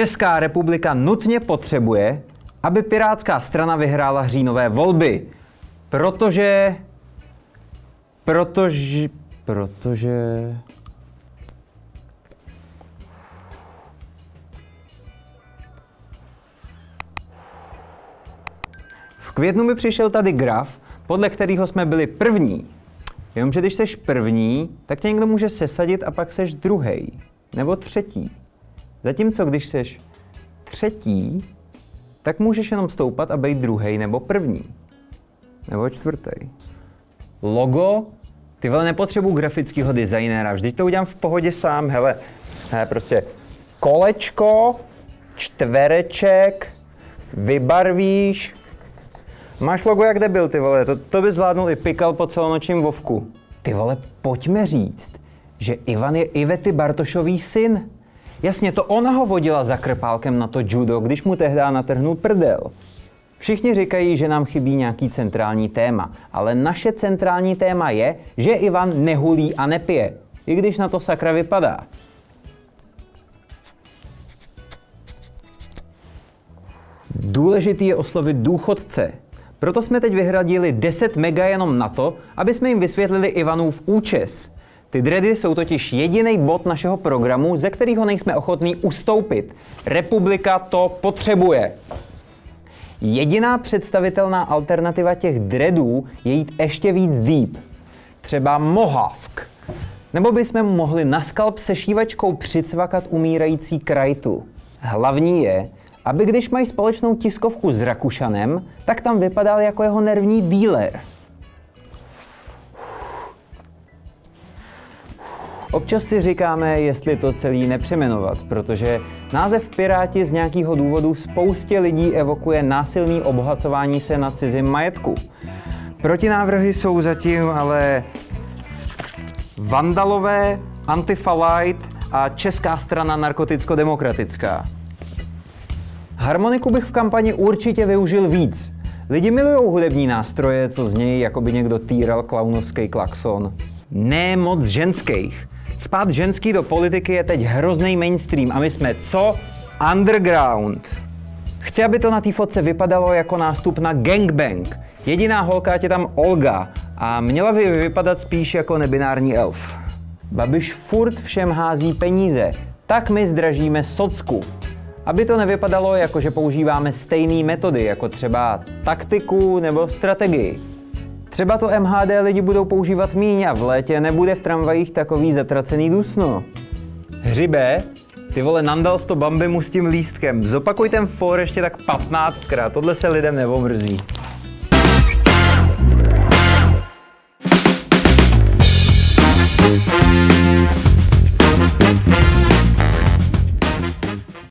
Česká republika nutně potřebuje, aby Pirátská strana vyhrála říjnové volby. Protože... Protože... Protože... V květnu mi přišel tady graf, podle kterého jsme byli první. Jenomže když seš první, tak tě někdo může sesadit a pak seš druhý nebo třetí. Zatímco když seš třetí, tak můžeš jenom stoupat a být druhý nebo první. Nebo čtvrtý. Logo, ty vole nepotřebuji grafického designéra, vždyť to udělám v pohodě sám, hele, hele prostě kolečko, čtvereček, vybarvíš, Máš logo jak debil, ty vole, to, to by zvládnul i pikal po celonočním vovku. Ty vole, pojďme říct, že Ivan je Ivety Bartošový syn. Jasně, to ona ho vodila za krpálkem na to judo, když mu tehdy natrhnul prdel. Všichni říkají, že nám chybí nějaký centrální téma, ale naše centrální téma je, že Ivan nehulí a nepije, i když na to sakra vypadá. Důležitý je oslovit důchodce, proto jsme teď vyhradili 10 mega jenom na to, aby jsme jim vysvětlili Ivanův účes. Ty dready jsou totiž jediný bod našeho programu, ze kterého nejsme ochotní ustoupit. Republika to potřebuje. Jediná představitelná alternativa těch dreadů je jít ještě víc deep. Třeba Mohavk. Nebo bychom mohli na skalp sešívačkou přicvakat umírající krajtu. Hlavní je, aby když mají společnou tiskovku s Rakušanem, tak tam vypadal jako jeho nervní díler. Občas si říkáme, jestli to celý nepřeměnovat, protože název Piráti z nějakého důvodu spoustě lidí evokuje násilný obohacování se na cizím majetku. Protinávrhy jsou zatím ale Vandalové, Antifa Light a Česká strana narkoticko-demokratická. Harmoniku bych v kampani určitě využil víc. Lidi milují hudební nástroje, co z něj jako by někdo týral klaunovský klakson. Ne moc ženských. Spát ženský do politiky je teď hrozný mainstream a my jsme co? Underground. Chci, aby to na té fotce vypadalo jako nástup na gangbang. Jediná holka je tam Olga a měla by vypadat spíš jako nebinární elf. Babiš furt všem hází peníze, tak my zdražíme socku. Aby to nevypadalo jako, že používáme stejné metody, jako třeba taktiku nebo strategii. Třeba to MHD lidi budou používat míň a v létě nebude v tramvajích takový zatracený dusno. Hřibe, ty vole, nandal to bambi mu s tím lístkem. Zopakuj ten for ještě tak 15krát, tohle se lidem neomrzí.